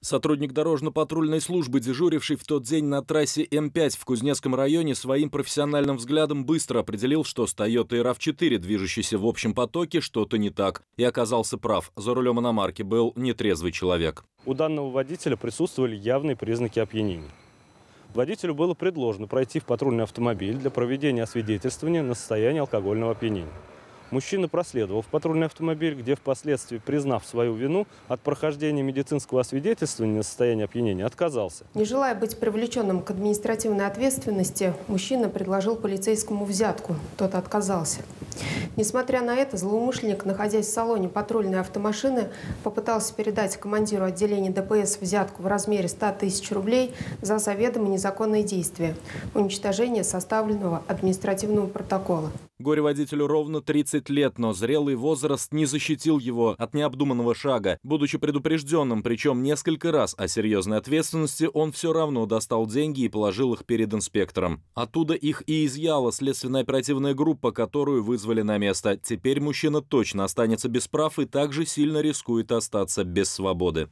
Сотрудник дорожно-патрульной службы, дежуривший в тот день на трассе М5 в Кузнецком районе, своим профессиональным взглядом быстро определил, что с Toyota RAV4, движущейся в общем потоке, что-то не так. И оказался прав. За рулем иномарки был нетрезвый человек. У данного водителя присутствовали явные признаки опьянения. Водителю было предложено пройти в патрульный автомобиль для проведения освидетельствования на состояние алкогольного опьянения. Мужчина проследовал в патрульный автомобиль, где впоследствии, признав свою вину, от прохождения медицинского освидетельствования на состояние опьянения отказался. Не желая быть привлеченным к административной ответственности, мужчина предложил полицейскому взятку. Тот отказался. Несмотря на это, злоумышленник, находясь в салоне патрульной автомашины, попытался передать командиру отделения ДПС взятку в размере 100 тысяч рублей за заведомо незаконные действия, уничтожение составленного административного протокола. Горе-водителю ровно 30 лет, но зрелый возраст не защитил его от необдуманного шага. Будучи предупрежденным, причем несколько раз о серьезной ответственности, он все равно достал деньги и положил их перед инспектором. Оттуда их и изъяла следственная оперативная группа, которую вызвали на место. Теперь мужчина точно останется без прав и также сильно рискует остаться без свободы.